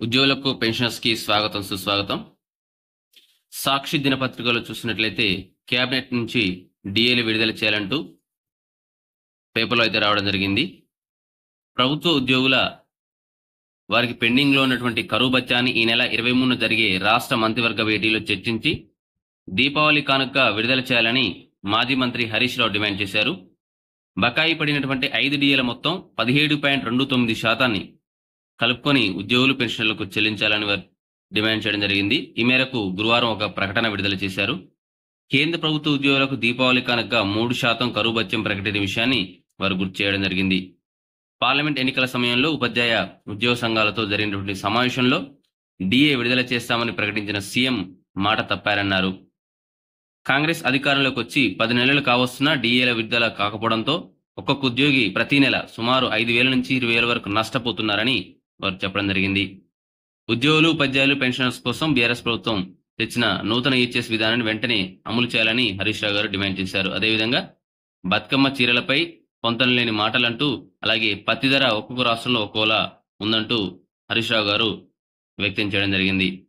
ఉద్యోగులకు పెన్షనర్స్కి స్వాగతం సుస్వాగతం. సాక్షి దినపత్రికలో చూసినట్లయితే కేబినెట్ నుంచి డిఏలు విడుదల చేయాలంటూ పేపర్లో అయితే రావడం జరిగింది. ప్రభుత్వ ఉద్యోగుల వారికి పెండింగ్లో ఉన్నటువంటి కరువు బత్యాన్ని ఈ నెల ఇరవై మూడున జరిగే రాష్ట్ర మంత్రివర్గ భేటీలో చర్చించి దీపావళి కానుక విడుదల చేయాలని మాజీ మంత్రి హరీష్ రావు డిమాండ్ చేశారు. బకాయి పడినటువంటి ఐదు డిఏల మొత్తం పదిహేడు పాయింట్ రెండు తొమ్మిది శాతాన్ని కలుపుకొని ఉద్యోగులు పెన్షన్లకు చెల్లించాలని వారు డిమాండ్ చేయడం జరిగింది. ఈ మేరకు గురువారం ఒక ప్రకటన విడుదల చేశారు. కేంద్ర ప్రభుత్వ ఉద్యోగులకు దీపావళి కనుక మూడు శాతం కరువు భత్యం ప్రకటించిన విషయాన్ని వారు గుర్తు చేయడం జరిగింది. పార్లమెంట్ ఎన్నికల సమయంలో ఉపాధ్యాయ ఉద్యోగ సంఘాలతో జరిగినటువంటి సమావేశంలో డిఏ విడుదల చేస్తామని ప్రకటించిన సీఎం మాట తప్పారన్నారు. కాంగ్రెస్ అధికారంలోకి వచ్చి పది నెలలు కావస్తున్నా డిఏల విడుదల కాకపోవడంతో ఒక్కొక్క ఉద్యోగి ప్రతి నెల సుమారు ఐదు వేల నుంచి ఇరవై వేల వరకు నష్టపోతున్నారని వారు చెప్పడం జరిగింది. ఉద్యోగులు ఉపాధ్యాయులు పెన్షనర్స్ కోసం బీఆర్ఎస్ ప్రభుత్వం తెచ్చిన నూతన ఈచెస్ విధానాన్ని వెంటనే అమలు చేయాలని హరీష్ రావు గారు డిమాండ్ చేశారు. అదేవిధంగా బతుకమ్మ చీరలపై పొంతన లేని మాటలంటూ అలాగే పత్తి ధర ఒక్కొక్క రాష్ట్రంలో ఒక్కోలా ఉందంటూ హరీష్ రావు గారు వ్యక్తం చేయడం జరిగింది.